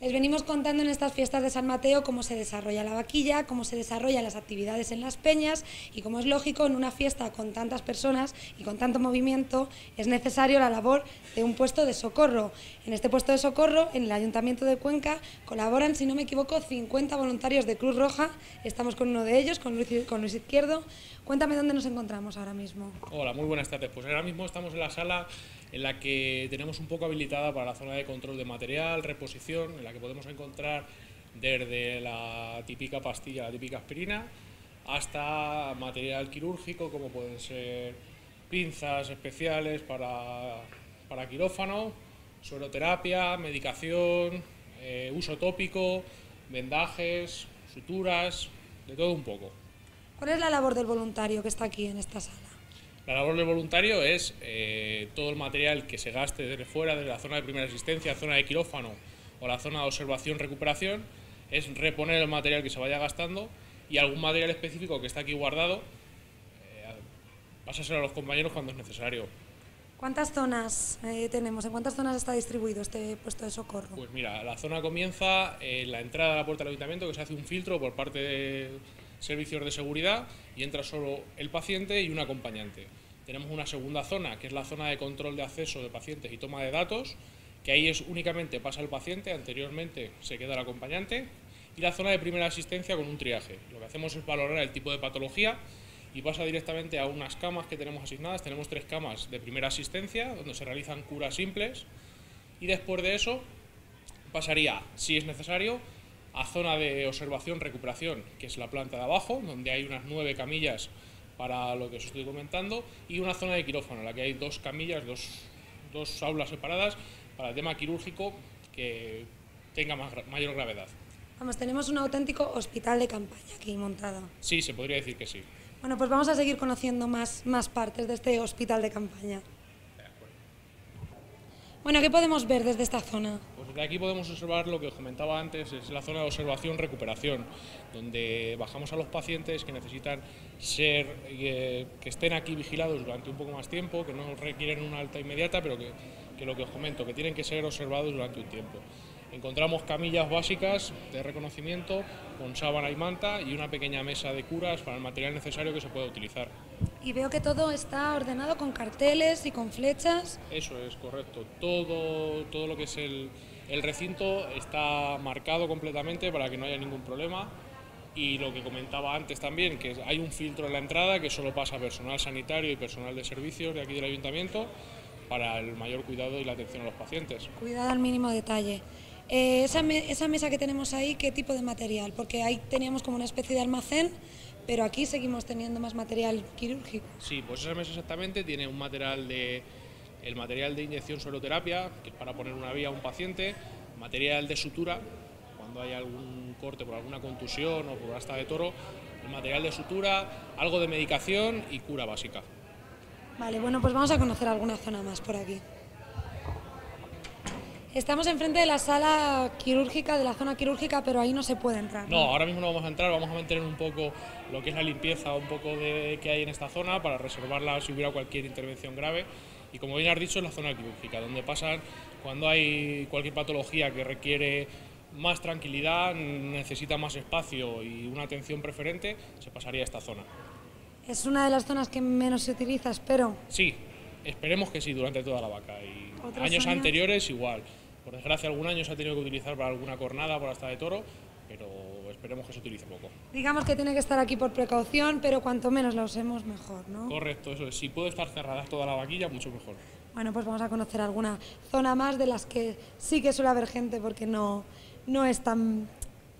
Les venimos contando en estas fiestas de San Mateo cómo se desarrolla la vaquilla, cómo se desarrollan las actividades en las peñas y como es lógico en una fiesta con tantas personas y con tanto movimiento es necesario la labor de un puesto de socorro. En este puesto de socorro, en el Ayuntamiento de Cuenca, colaboran, si no me equivoco, 50 voluntarios de Cruz Roja. Estamos con uno de ellos, con con Luis Izquierdo. Cuéntame dónde nos encontramos ahora mismo. Hola, muy buenas tardes. Pues ahora mismo estamos en la sala en la que tenemos un poco habilitada para la zona de control de material, reposición, en la que podemos encontrar desde la típica pastilla, la típica aspirina, hasta material quirúrgico como pueden ser pinzas especiales para, para quirófano, sueroterapia, medicación, eh, uso tópico, vendajes, suturas, de todo un poco. ¿Cuál es la labor del voluntario que está aquí en esta sala? La labor del voluntario es eh, todo el material que se gaste desde fuera, desde la zona de primera asistencia, zona de quirófano o la zona de observación-recuperación, es reponer el material que se vaya gastando y algún material específico que está aquí guardado, eh, pasárselo a los compañeros cuando es necesario. ¿Cuántas zonas eh, tenemos? ¿En cuántas zonas está distribuido este puesto de socorro? Pues mira, la zona comienza en la entrada de la puerta del ayuntamiento, que se hace un filtro por parte de servicios de seguridad y entra solo el paciente y un acompañante. Tenemos una segunda zona, que es la zona de control de acceso de pacientes y toma de datos, que ahí es únicamente pasa el paciente, anteriormente se queda el acompañante, y la zona de primera asistencia con un triaje. Lo que hacemos es valorar el tipo de patología y pasa directamente a unas camas que tenemos asignadas. Tenemos tres camas de primera asistencia, donde se realizan curas simples, y después de eso pasaría, si es necesario, a zona de observación-recuperación, que es la planta de abajo, donde hay unas nueve camillas para lo que os estoy comentando, y una zona de quirófano, en la que hay dos camillas, dos, dos aulas separadas para el tema quirúrgico que tenga más, mayor gravedad. Vamos, tenemos un auténtico hospital de campaña aquí montado. Sí, se podría decir que sí. Bueno, pues vamos a seguir conociendo más, más partes de este hospital de campaña. Bueno, ¿qué podemos ver desde esta zona? Pues desde aquí podemos observar lo que os comentaba antes, es la zona de observación-recuperación, donde bajamos a los pacientes que necesitan ser, eh, que estén aquí vigilados durante un poco más tiempo, que no requieren una alta inmediata, pero que, que lo que os comento, que tienen que ser observados durante un tiempo. Encontramos camillas básicas de reconocimiento con sábana y manta y una pequeña mesa de curas para el material necesario que se pueda utilizar. Y veo que todo está ordenado con carteles y con flechas. Eso es correcto. Todo, todo lo que es el, el recinto está marcado completamente para que no haya ningún problema. Y lo que comentaba antes también, que hay un filtro en la entrada que solo pasa personal sanitario y personal de servicios de aquí del ayuntamiento para el mayor cuidado y la atención a los pacientes. Cuidado al mínimo detalle. Eh, esa, me- esa mesa que tenemos ahí, ¿qué tipo de material? Porque ahí teníamos como una especie de almacén, pero aquí seguimos teniendo más material quirúrgico. Sí, pues esa mesa exactamente tiene un material de el material de inyección sueroterapia, que es para poner una vía a un paciente, material de sutura, cuando hay algún corte por alguna contusión o por asta de toro, el material de sutura, algo de medicación y cura básica. Vale, bueno, pues vamos a conocer alguna zona más por aquí. Estamos enfrente de la sala quirúrgica, de la zona quirúrgica, pero ahí no se puede entrar. No, ahora mismo no vamos a entrar, vamos a mantener un poco lo que es la limpieza, un poco de que hay en esta zona para reservarla si hubiera cualquier intervención grave. Y como bien has dicho, es la zona quirúrgica, donde pasan cuando hay cualquier patología que requiere más tranquilidad, necesita más espacio y una atención preferente, se pasaría a esta zona. Es una de las zonas que menos se utiliza, espero. Sí, esperemos que sí, durante toda la vaca. Y ¿Otros años años? anteriores igual. Por desgracia, algún año se ha tenido que utilizar para alguna cornada, por hasta de toro, pero esperemos que se utilice poco. Digamos que tiene que estar aquí por precaución, pero cuanto menos la usemos, mejor, ¿no? Correcto, eso es. Si puede estar cerrada toda la vaquilla, mucho mejor. Bueno, pues vamos a conocer alguna zona más de las que sí que suele haber gente porque no, no es tan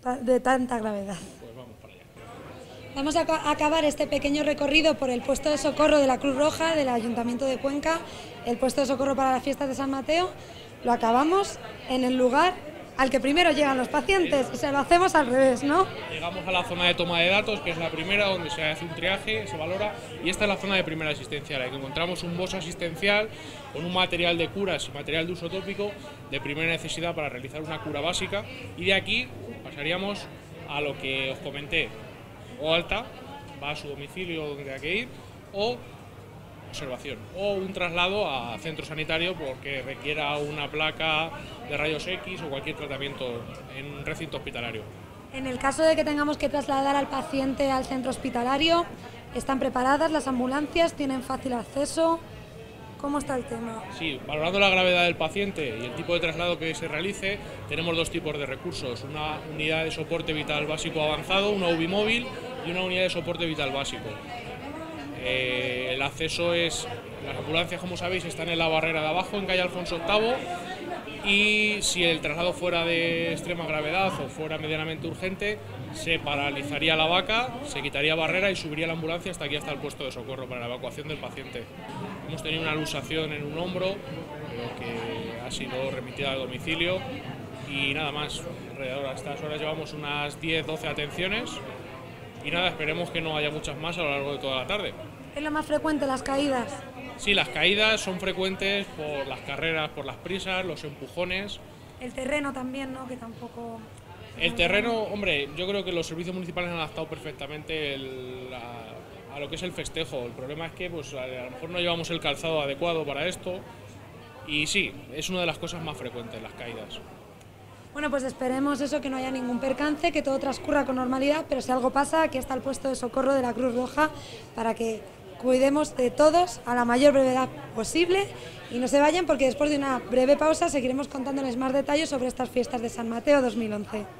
ta- de tanta gravedad. Pues vamos para allá. Vamos a aca- acabar este pequeño recorrido por el puesto de socorro de la Cruz Roja del Ayuntamiento de Cuenca, el puesto de socorro para las fiestas de San Mateo. Lo acabamos en el lugar al que primero llegan los pacientes. O sea, lo hacemos al revés, ¿no? Llegamos a la zona de toma de datos, que es la primera donde se hace un triaje, se valora, y esta es la zona de primera asistencia, en la que encontramos un box asistencial con un material de curas y material de uso tópico de primera necesidad para realizar una cura básica, y de aquí pasaríamos a lo que os comenté, o alta, va a su domicilio donde hay que ir, o observación o un traslado a centro sanitario porque requiera una placa de rayos X o cualquier tratamiento en un recinto hospitalario. En el caso de que tengamos que trasladar al paciente al centro hospitalario, ¿están preparadas las ambulancias? ¿Tienen fácil acceso? ¿Cómo está el tema? Sí, valorando la gravedad del paciente y el tipo de traslado que se realice, tenemos dos tipos de recursos, una unidad de soporte vital básico avanzado, una UBI móvil y una unidad de soporte vital básico. Eh, el acceso es, las ambulancias como sabéis están en la barrera de abajo, en calle Alfonso VIII, y si el traslado fuera de extrema gravedad o fuera medianamente urgente, se paralizaría la vaca, se quitaría barrera y subiría la ambulancia hasta aquí, hasta el puesto de socorro para la evacuación del paciente. Hemos tenido una luxación en un hombro, que ha sido remitida al domicilio y nada más. Alrededor a estas horas llevamos unas 10-12 atenciones y nada, esperemos que no haya muchas más a lo largo de toda la tarde. ¿Es lo más frecuente las caídas? Sí, las caídas son frecuentes por las carreras, por las prisas, los empujones. El terreno también, ¿no? Que tampoco... El terreno, hombre, yo creo que los servicios municipales han adaptado perfectamente a, lo que es el festejo. El problema es que pues, a, lo mejor no llevamos el calzado adecuado para esto. Y sí, es una de las cosas más frecuentes, las caídas. Bueno, pues esperemos eso, que no haya ningún percance, que todo transcurra con normalidad, pero si algo pasa, aquí está el puesto de socorro de la Cruz Roja para que cuidemos de todos a la mayor brevedad posible y no se vayan porque después de una breve pausa seguiremos contándoles más detalles sobre estas fiestas de San Mateo 2011.